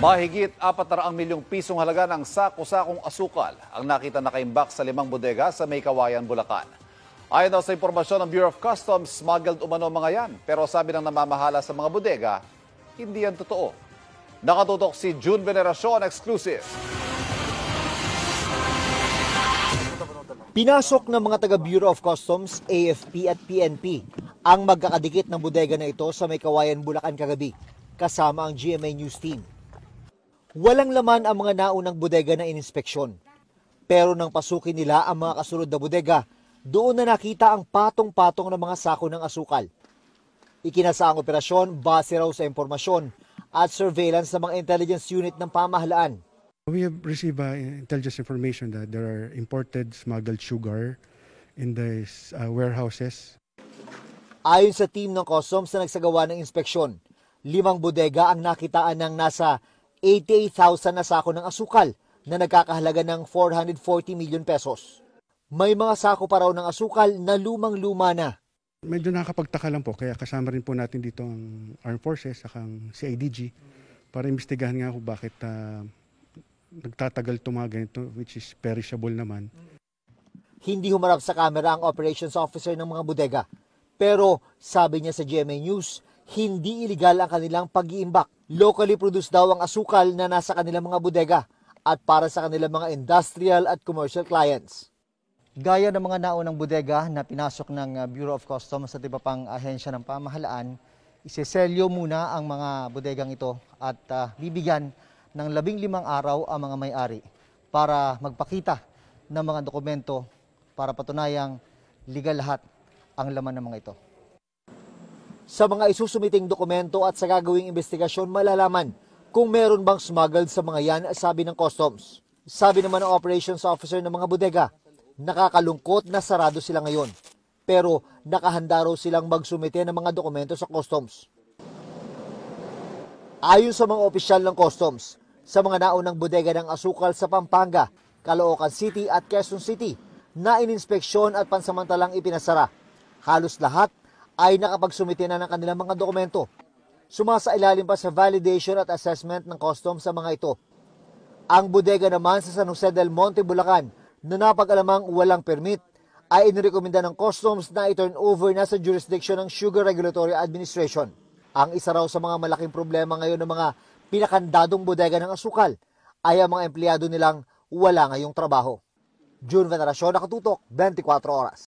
Mahigit 400 milyong pisong halaga ng sako-sakong asukal ang nakita nakaimbak sa limang bodega sa May Kawayan, Bulacan. Ayon sa impormasyon ng Bureau of Customs, smuggled umano mga yan. Pero sabi ng namamahala sa mga bodega, hindi yan totoo. Nakatutok si June Veneracion exclusive. Pinasok ng mga taga Bureau of Customs, AFP at PNP ang magkakadikit ng bodega na ito sa May Kawayan, Bulacan kagabi kasama ang GMA News team. Walang laman ang mga naunang bodega na ininspeksyon. Pero nang pasukin nila ang mga kasunod na bodega, doon na nakita ang patong-patong ng mga sako ng asukal. Ikinasa ang operasyon base raw sa impormasyon at surveillance ng mga intelligence unit ng pamahalaan. We have received uh, intelligence information that there are imported smuggled sugar in the uh, warehouses. Ayon sa team ng Customs na nagsagawa ng inspeksyon, limang bodega ang nakitaan ng nasa 88,000 na sako ng asukal na nagkakahalaga ng 440 milyon pesos. May mga sako pa raw ng asukal na lumang-luma na. Medyo nakakapagtaka lang po, kaya kasama rin po natin dito ang Armed Forces at ang CIDG para imbestigahan nga kung bakit uh, nagtatagal ito mga ganito, which is perishable naman. Hindi humarap sa kamera ang operations officer ng mga bodega. Pero sabi niya sa GMA News, hindi iligal ang kanilang pag-iimbak. Locally produced daw ang asukal na nasa kanilang mga bodega at para sa kanilang mga industrial at commercial clients. Gaya ng mga naunang bodega na pinasok ng uh, Bureau of Customs at iba pang ahensya ng pamahalaan, iseselyo muna ang mga bodegang ito at uh, bibigyan ng labing limang araw ang mga may-ari para magpakita ng mga dokumento para patunayang legal lahat ang laman ng mga ito. Sa mga isusumiting dokumento at sa gagawing investigasyon, malalaman kung meron bang smuggled sa mga yan, sabi ng customs. Sabi naman ng operations officer ng mga bodega, nakakalungkot na sarado sila ngayon. Pero nakahanda raw silang magsumite ng mga dokumento sa customs. Ayon sa mga opisyal ng customs, sa mga naunang bodega ng asukal sa Pampanga, Caloocan City at Quezon City na ininspeksyon at pansamantalang ipinasara, halos lahat ay nakapagsumite na ng kanilang mga dokumento. Sumasa ilalim pa sa validation at assessment ng customs sa mga ito. Ang bodega naman sa San Jose del Monte, Bulacan na napag-alamang walang permit ay inirekomenda ng customs na i-turn over na sa jurisdiction ng Sugar Regulatory Administration. Ang isa raw sa mga malaking problema ngayon ng mga pinakandadong bodega ng asukal ay ang mga empleyado nilang wala ngayong trabaho. June Veneracion, nakatutok, 24 oras.